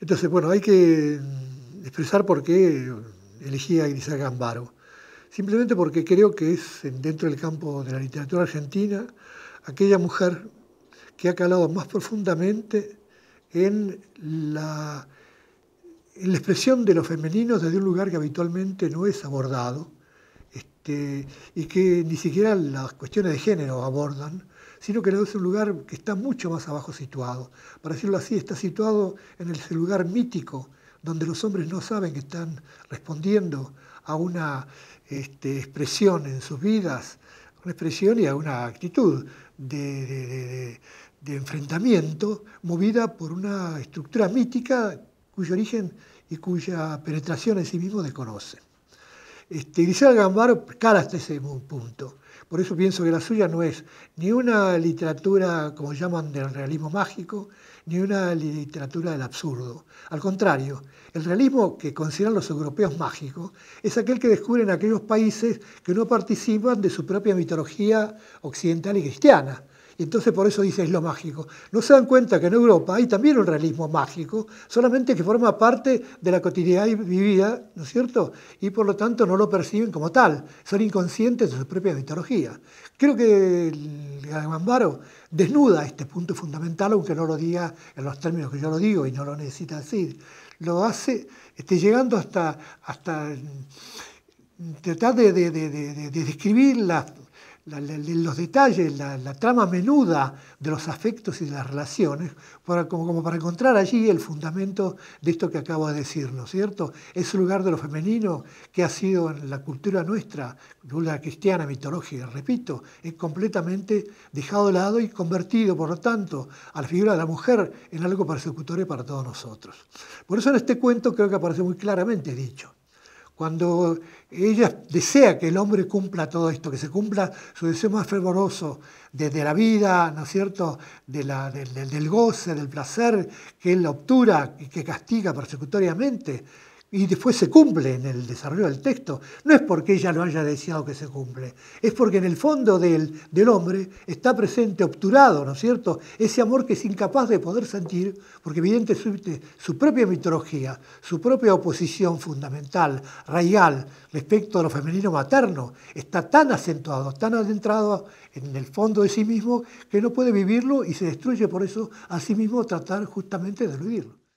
Entonces, bueno, hay que expresar por qué elegí a Grisel Gambaro. Simplemente porque creo que es, dentro del campo de la literatura argentina, aquella mujer que ha calado más profundamente en la, en la expresión de los femeninos desde un lugar que habitualmente no es abordado este, y que ni siquiera las cuestiones de género abordan, sino que es un lugar que está mucho más abajo situado. Para decirlo así, está situado en el lugar mítico, donde los hombres no saben que están respondiendo a una este, expresión en sus vidas, una expresión y a una actitud de, enfrentamiento movida por una estructura mítica cuyo origen y cuya penetración en sí mismo desconoce. Este, Grisel Gambaro cara hasta ese punto. Por eso pienso que la suya no es ni una literatura, como llaman, del realismo mágico, ni una literatura del absurdo. Al contrario, el realismo que consideran los europeos mágico es aquel que descubren aquellos países que no participan de su propia mitología occidental y cristiana. Entonces por eso dice es lo mágico. No se dan cuenta que en Europa hay también un realismo mágico, solamente que forma parte de la cotidianidad vivida, ¿no es cierto? Y por lo tanto no lo perciben como tal, son inconscientes de su propia mitología. Creo que Gambaro desnuda este punto fundamental, aunque no lo diga en los términos que yo lo digo y no lo necesita decir. Lo hace este, llegando hasta, hasta tratar de, de describir los detalles, la, trama menuda de los afectos y de las relaciones, como, para encontrar allí el fundamento de esto que acabo de decir, ¿no es cierto? Ese lugar de lo femenino que ha sido en la cultura nuestra, la cristiana, mitológica, repito, es completamente dejado de lado y convertido, por lo tanto, a la figura de la mujer en algo persecutorio para todos nosotros. Por eso en este cuento creo que aparece muy claramente dicho cuando ella desea que el hombre cumpla todo esto, que se cumpla su deseo más fervoroso desde la vida, ¿no es cierto?, del, goce, del placer que él obtura y que castiga persecutoriamente, y después se cumple en el desarrollo del texto, no es porque ella lo haya deseado que se cumple, es porque en el fondo del, del, hombre está presente, obturado, ¿no es cierto? Ese amor que es incapaz de poder sentir, porque evidentemente su propia mitología, su propia oposición fundamental, raigal, respecto a lo femenino materno, está tan acentuado, tan adentrado en el fondo de sí mismo, que no puede vivirlo y se destruye por eso a sí mismo tratar justamente de eludirlo.